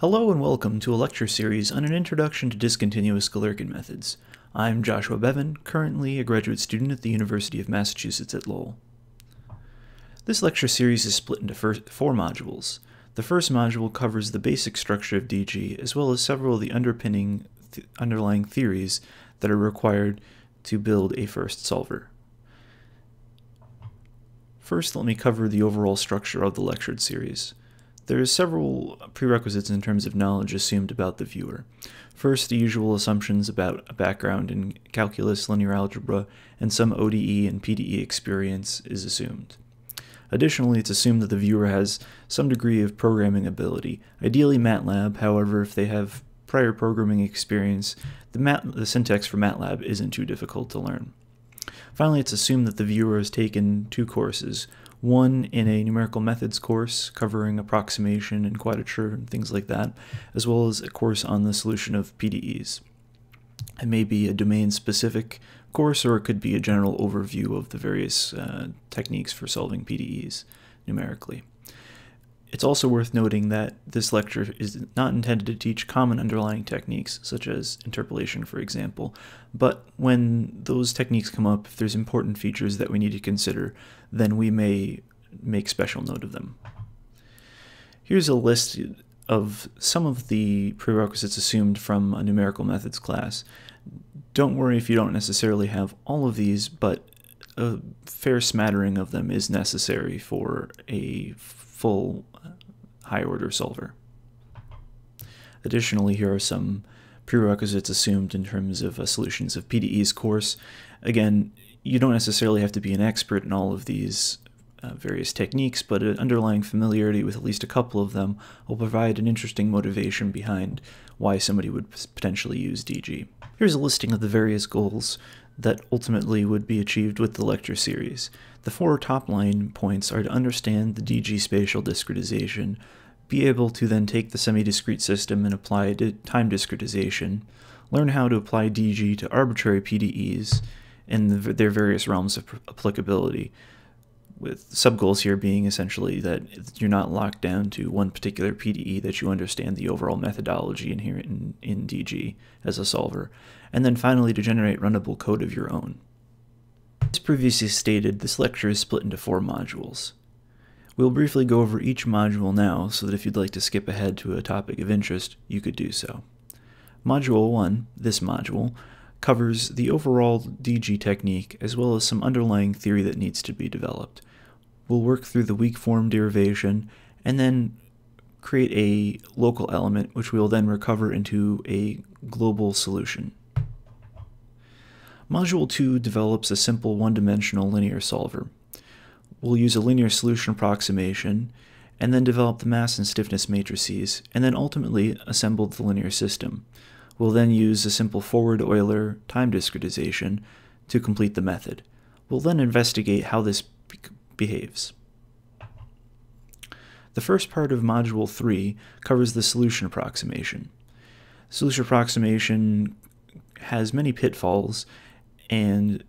Hello and welcome to a lecture series on an introduction to discontinuous Galerkin methods. I'm Joshua Bevan, currently a graduate student at the University of Massachusetts at Lowell. This lecture series is split into four modules. The first module covers the basic structure of DG as well as several of the underpinning th underlying theories that are required to build a first solver. First, let me cover the overall structure of the lectured series. There are several prerequisites in terms of knowledge assumed about the viewer. First, the usual assumptions about a background in calculus, linear algebra, and some ODE and PDE experience is assumed. Additionally, it's assumed that the viewer has some degree of programming ability, ideally MATLAB, however, if they have prior programming experience, the, mat the syntax for MATLAB isn't too difficult to learn. Finally, it's assumed that the viewer has taken two courses, one in a numerical methods course covering approximation and quadrature and things like that, as well as a course on the solution of PDEs. It may be a domain specific course or it could be a general overview of the various uh, techniques for solving PDEs numerically. It's also worth noting that this lecture is not intended to teach common underlying techniques, such as interpolation, for example, but when those techniques come up, if there's important features that we need to consider, then we may make special note of them. Here's a list of some of the prerequisites assumed from a numerical methods class. Don't worry if you don't necessarily have all of these, but a fair smattering of them is necessary for a full high order solver. Additionally, here are some prerequisites assumed in terms of uh, solutions of PDE's course. Again, you don't necessarily have to be an expert in all of these uh, various techniques, but an underlying familiarity with at least a couple of them will provide an interesting motivation behind why somebody would potentially use DG. Here's a listing of the various goals that ultimately would be achieved with the lecture series. The four top line points are to understand the DG spatial discretization, be able to then take the semi-discrete system and apply it to time discretization, learn how to apply DG to arbitrary PDEs and the, their various realms of applicability, with sub-goals here being essentially that you're not locked down to one particular PDE, that you understand the overall methodology inherent in, in DG as a solver, and then finally to generate runnable code of your own. As previously stated, this lecture is split into four modules. We'll briefly go over each module now, so that if you'd like to skip ahead to a topic of interest, you could do so. Module 1, this module, covers the overall DG technique as well as some underlying theory that needs to be developed. We'll work through the weak form derivation and then create a local element which we will then recover into a global solution. Module 2 develops a simple one-dimensional linear solver. We'll use a linear solution approximation, and then develop the mass and stiffness matrices, and then ultimately assemble the linear system. We'll then use a simple forward Euler time discretization to complete the method. We'll then investigate how this be behaves. The first part of Module 3 covers the solution approximation. Solution approximation has many pitfalls and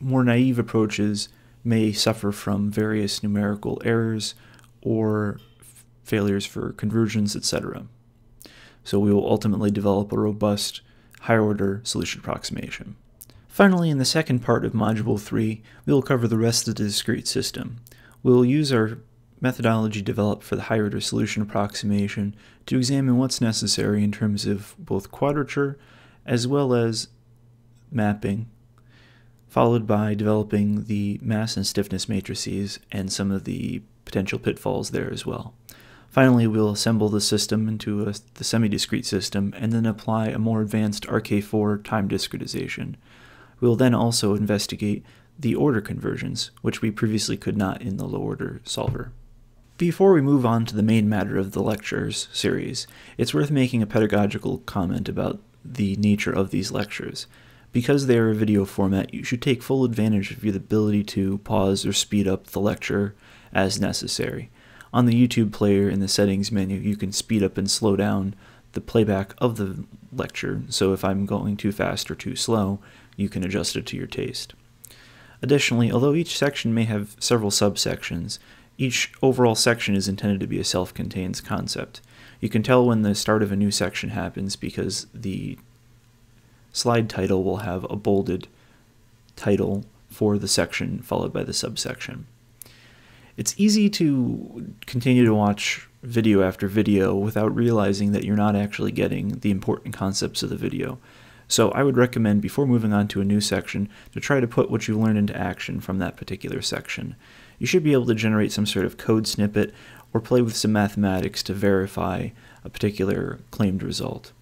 more naive approaches may suffer from various numerical errors or failures for convergence, etc. So we will ultimately develop a robust higher order solution approximation. Finally, in the second part of Module 3, we will cover the rest of the discrete system. We will use our methodology developed for the higher order solution approximation to examine what's necessary in terms of both quadrature as well as mapping, followed by developing the mass and stiffness matrices and some of the potential pitfalls there as well. Finally, we'll assemble the system into a, the semi-discrete system and then apply a more advanced RK4 time discretization. We'll then also investigate the order convergence, which we previously could not in the low-order solver. Before we move on to the main matter of the lectures series, it's worth making a pedagogical comment about the nature of these lectures. Because they are a video format, you should take full advantage of your ability to pause or speed up the lecture as necessary. On the YouTube player in the settings menu, you can speed up and slow down the playback of the lecture, so if I'm going too fast or too slow, you can adjust it to your taste. Additionally, although each section may have several subsections, each overall section is intended to be a self-contained concept. You can tell when the start of a new section happens because the slide title will have a bolded title for the section followed by the subsection. It's easy to continue to watch video after video without realizing that you're not actually getting the important concepts of the video. So I would recommend before moving on to a new section to try to put what you learned into action from that particular section. You should be able to generate some sort of code snippet or play with some mathematics to verify a particular claimed result.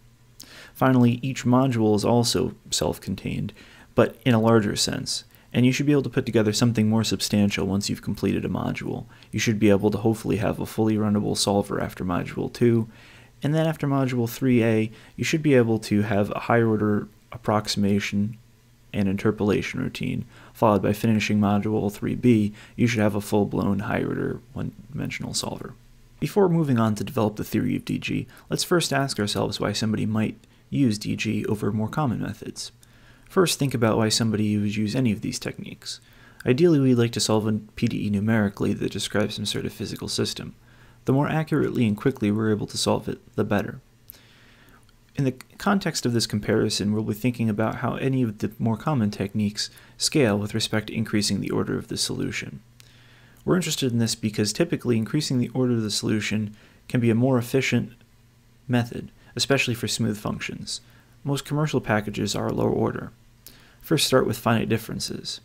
Finally, each module is also self-contained, but in a larger sense, and you should be able to put together something more substantial once you've completed a module. You should be able to hopefully have a fully runnable solver after Module 2, and then after Module 3a, you should be able to have a higher order approximation and interpolation routine, followed by finishing Module 3b, you should have a full-blown higher order one-dimensional solver. Before moving on to develop the theory of DG, let's first ask ourselves why somebody might use DG over more common methods. First, think about why somebody would use any of these techniques. Ideally, we'd like to solve a PDE numerically that describes some sort of physical system. The more accurately and quickly we're able to solve it, the better. In the context of this comparison, we'll be thinking about how any of the more common techniques scale with respect to increasing the order of the solution. We're interested in this because typically increasing the order of the solution can be a more efficient method, especially for smooth functions. Most commercial packages are low order. First start with finite differences.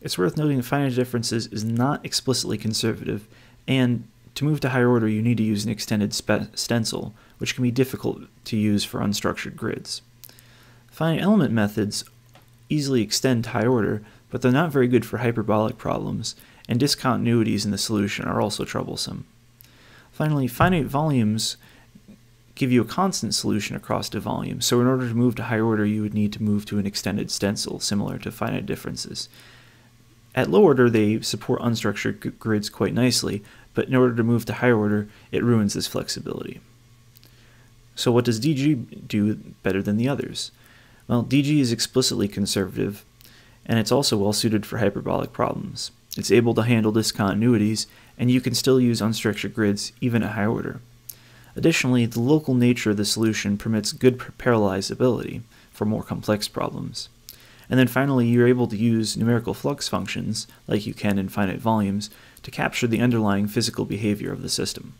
It's worth noting that finite differences is not explicitly conservative, and to move to higher order you need to use an extended stencil, which can be difficult to use for unstructured grids. Finite element methods easily extend to high order, but they're not very good for hyperbolic problems, and discontinuities in the solution are also troublesome. Finally, finite volumes give you a constant solution across the volume. So in order to move to higher order, you would need to move to an extended stencil, similar to finite differences. At low order, they support unstructured grids quite nicely, but in order to move to higher order, it ruins this flexibility. So what does DG do better than the others? Well, DG is explicitly conservative, and it's also well suited for hyperbolic problems. It's able to handle discontinuities, and you can still use unstructured grids even at high order. Additionally, the local nature of the solution permits good parallelizability for more complex problems. And then finally, you're able to use numerical flux functions, like you can in finite volumes, to capture the underlying physical behavior of the system.